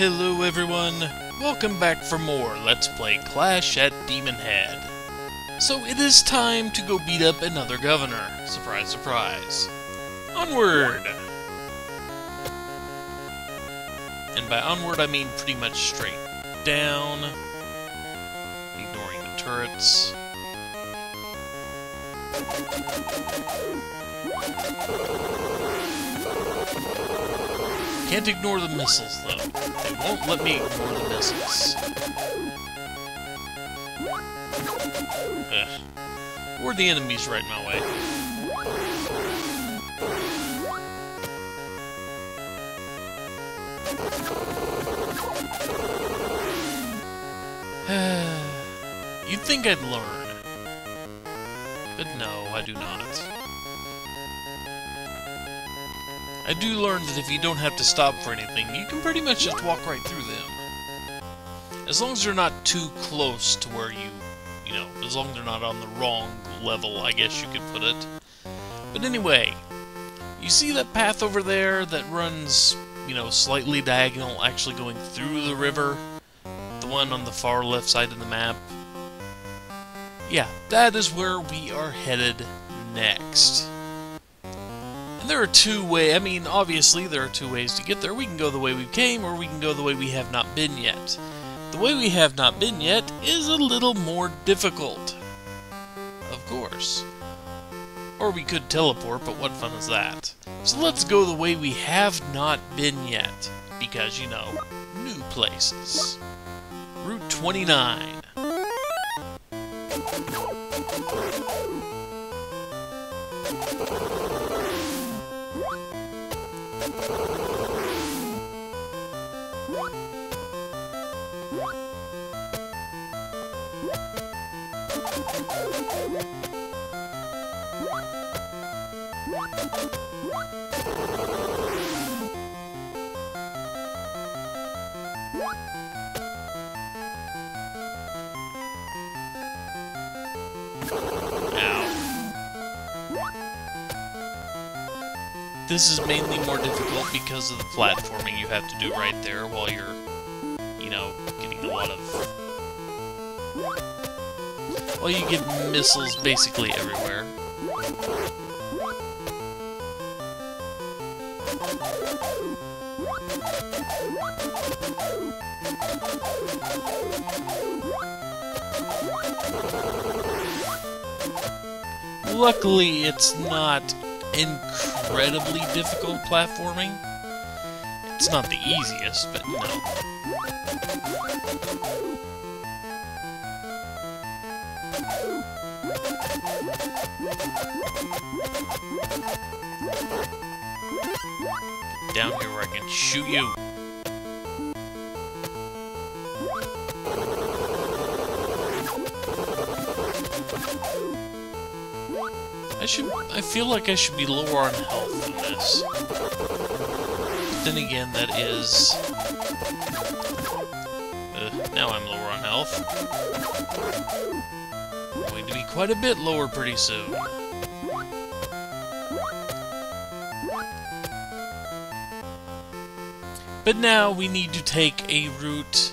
Hello everyone, welcome back for more Let's Play Clash at Demonhead. So it is time to go beat up another governor. Surprise, surprise. Onward! And by onward I mean pretty much straight down, ignoring the turrets. Can't ignore the missiles, though. They won't let me ignore the missiles. Ugh. Or the enemies right in my way. You'd think I'd learn. But no, I do not. I do learn that if you don't have to stop for anything, you can pretty much just walk right through them. As long as they're not too close to where you, you know, as long as they're not on the wrong level, I guess you could put it. But anyway, you see that path over there that runs, you know, slightly diagonal, actually going through the river? The one on the far left side of the map? Yeah, that is where we are headed next. There are two ways, I mean, obviously there are two ways to get there. We can go the way we came, or we can go the way we have not been yet. The way we have not been yet is a little more difficult. Of course. Or we could teleport, but what fun is that? So let's go the way we have not been yet. Because, you know, new places. Route 29. What? This is mainly more difficult because of the platforming you have to do right there while you're, you know, getting a lot of... Well, you get missiles basically everywhere. Luckily, it's not incredibly difficult platforming. It's not the easiest, but no. Down here where I can shoot you. I should... I feel like I should be lower on health than this. But then again, that is... Uh, now I'm lower on health. Going to be quite a bit lower pretty soon. But now we need to take a route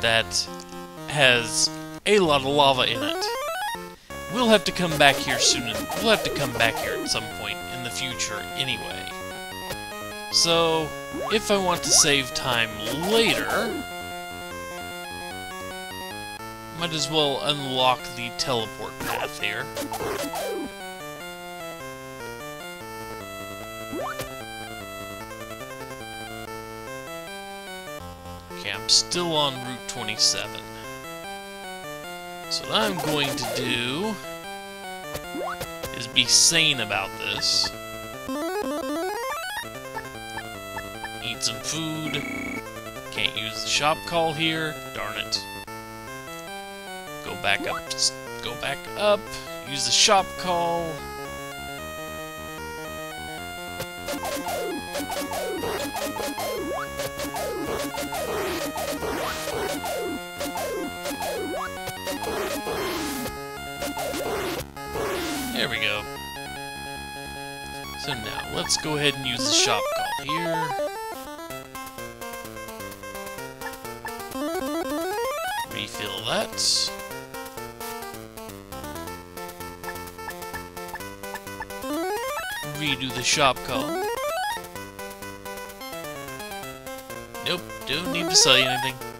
that has a lot of lava in it. We'll have to come back here soon, and we'll have to come back here at some point in the future anyway. So, if I want to save time later, might as well unlock the teleport path here. Okay, I'm still on Route 27. So what I'm going to do is be sane about this. Eat some food. Can't use the shop call here. Darn it. Go back up. Just go back up. Use the shop call. There we go. So now, let's go ahead and use the shop call here. Refill that. Redo the shop call. Nope, don't need to sell you anything.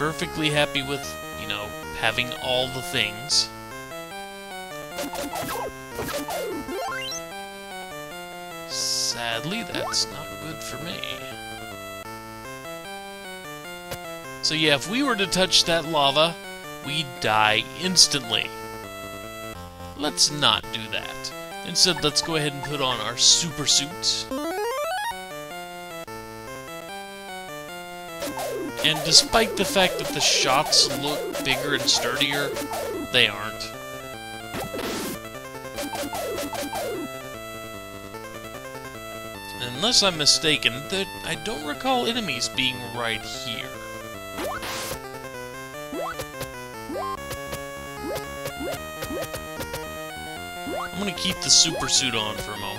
Perfectly happy with, you know, having all the things. Sadly, that's not good for me. So yeah, if we were to touch that lava, we'd die instantly. Let's not do that. Instead, let's go ahead and put on our super suit. And despite the fact that the shots look bigger and sturdier, they aren't. Unless I'm mistaken, that I don't recall enemies being right here. I'm gonna keep the super suit on for a moment.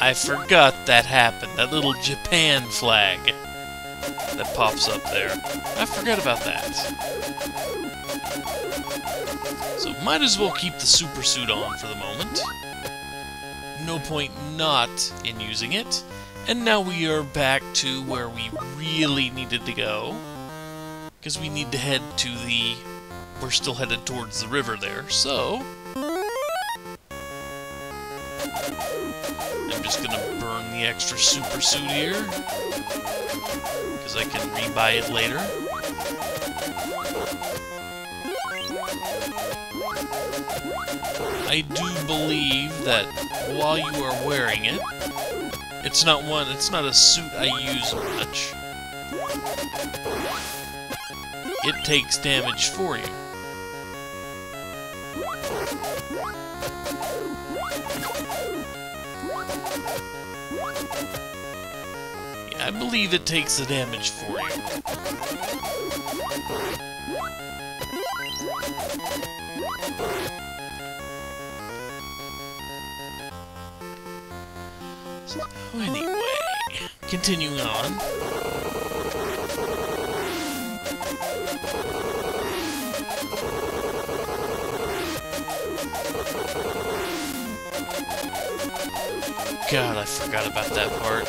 I forgot that happened, that little Japan flag that pops up there. I forgot about that. So might as well keep the super suit on for the moment. No point not in using it. And now we are back to where we really needed to go. Because we need to head to the... We're still headed towards the river there, so... I'm just gonna burn the extra super suit here. Because I can rebuy it later. I do believe that while you are wearing it, it's not one, it's not a suit I use much. It takes damage for you. I believe it takes the damage for you. So, anyway, continuing on. God, I forgot about that part.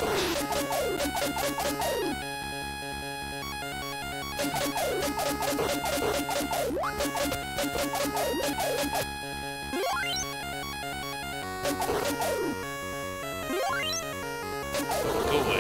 Go away.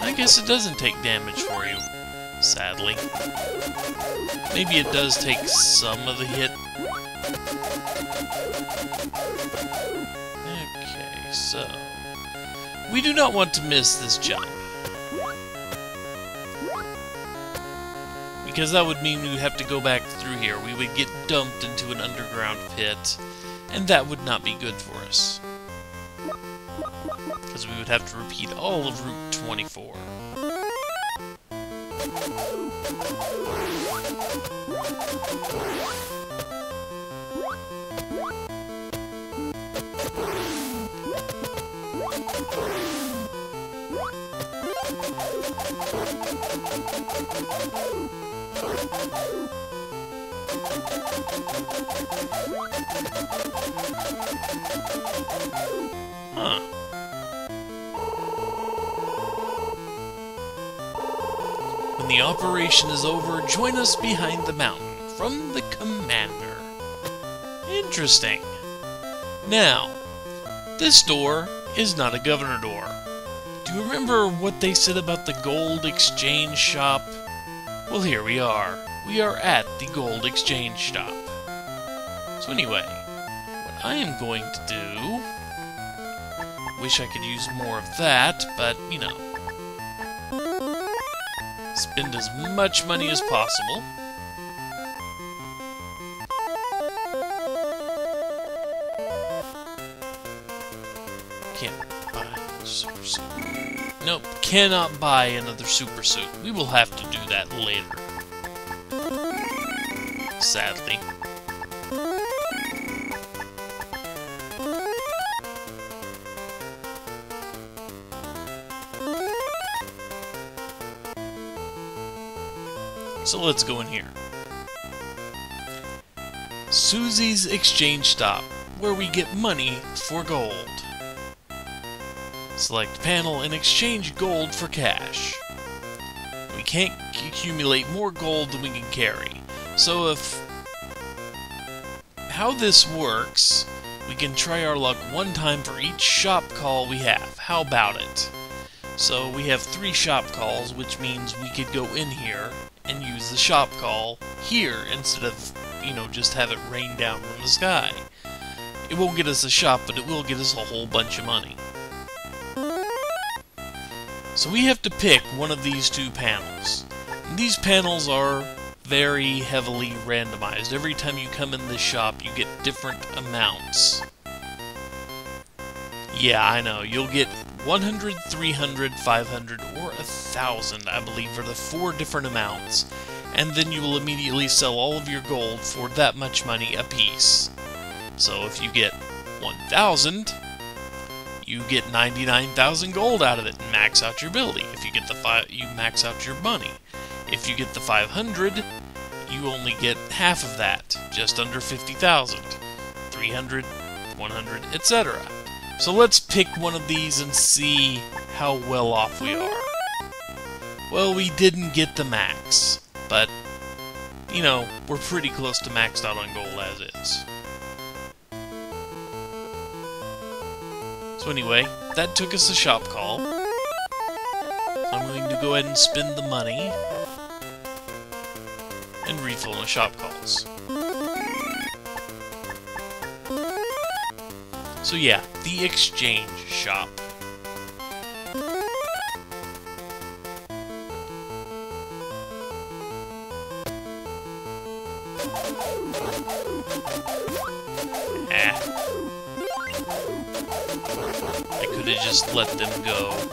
I guess it doesn't take damage for you, sadly. Maybe it does take some of the hit. Okay, so... We do not want to miss this jump. Because that would mean we would have to go back through here. We would get dumped into an underground pit, and that would not be good for us. Because we would have to repeat all of Route 24. Huh. The operation is over, join us behind the mountain from the commander. Interesting. Now, this door is not a governor door. Do you remember what they said about the gold exchange shop? Well, here we are. We are at the gold exchange shop. So anyway, what I am going to do... Wish I could use more of that, but, you know. Spend as much money as possible. Can't buy Super suit. Nope, cannot buy another super suit. We will have to do that later. Sadly. So let's go in here. Susie's Exchange Stop, where we get money for gold. Select panel and exchange gold for cash. We can't accumulate more gold than we can carry. So if... How this works, we can try our luck one time for each shop call we have. How about it? So we have three shop calls, which means we could go in here and use the shop call here instead of, you know, just have it rain down from the sky. It won't get us a shop, but it will get us a whole bunch of money. So we have to pick one of these two panels. And these panels are very heavily randomized. Every time you come in this shop, you get different amounts. Yeah, I know. You'll get 100, 300, 500, or 1,000, I believe, are the four different amounts. And then you will immediately sell all of your gold for that much money apiece. So if you get 1,000, you get 99,000 gold out of it and max out your ability. If you get the five, you max out your money. If you get the 500, you only get half of that, just under 50,000. 300, 100, etc. So let's pick one of these and see how well off we are. Well, we didn't get the max, but, you know, we're pretty close to maxed out on gold as is. So anyway, that took us a shop call. I'm going to go ahead and spend the money and refill my shop calls. So yeah, the exchange shop. Eh. I could have just let them go.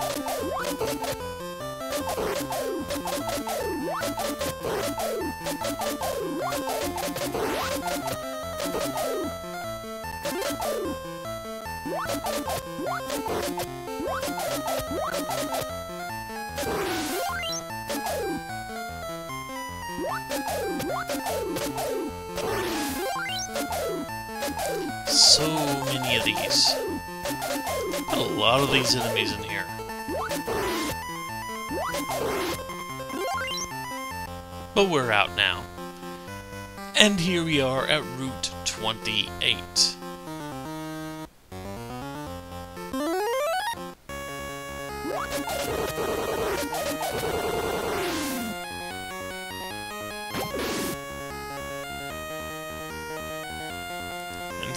So many of these. Got a lot of these enemies in here. But we're out now. And here we are at Route 28.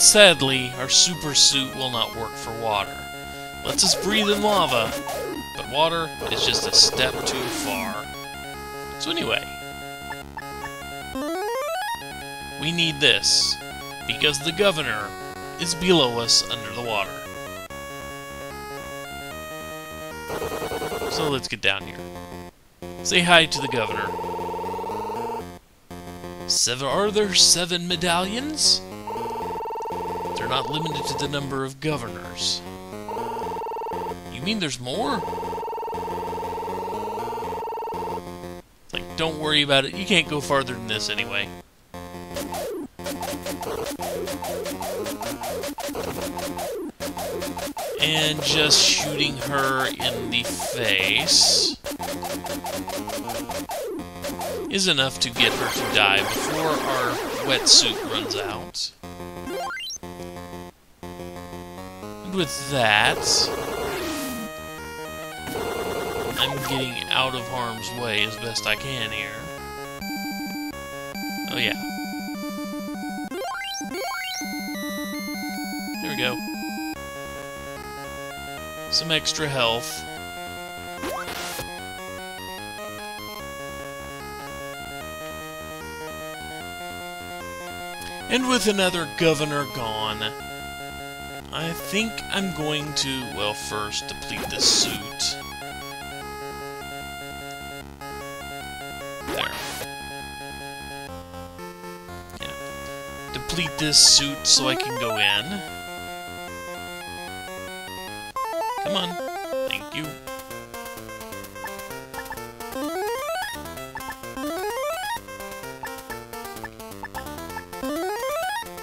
Sadly, our super suit will not work for water. Lets us breathe in lava, but water is just a step too far. So anyway, we need this, because the governor is below us under the water. So let's get down here. Say hi to the governor. Seven, are there seven medallions? Not limited to the number of governors. You mean there's more? Like, don't worry about it. You can't go farther than this anyway. And just shooting her in the face is enough to get her to die before our wetsuit runs out. With that, I'm getting out of harm's way as best I can here. Oh yeah. There we go. Some extra health. And with another governor gone, I think I'm going to, well, first deplete this suit. There. Yeah. Deplete this suit so I can go in. Come on. Thank you.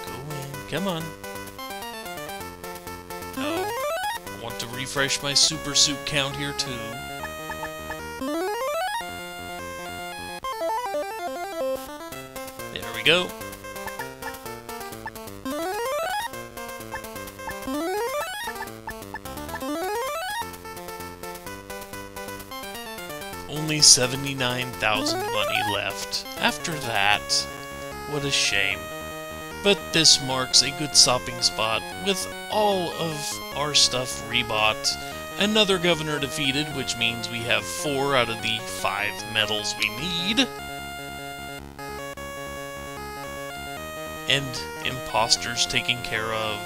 Go in. Come on. Refresh my super suit count here too. There we go. Only 79,000 money left. After that, what a shame. But this marks a good stopping spot with all of our stuff rebought. Another governor defeated, which means we have four out of the five medals we need. And imposters taken care of.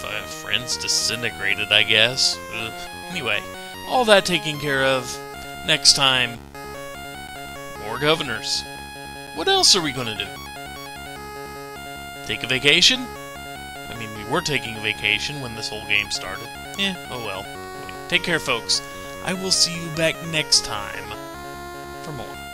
Five friends disintegrated, I guess. Ugh. Anyway, all that taken care of. Next time, more governors. What else are we going to do? Take a vacation? I mean, we were taking a vacation when this whole game started. Eh, oh well. Take care, folks. I will see you back next time for more.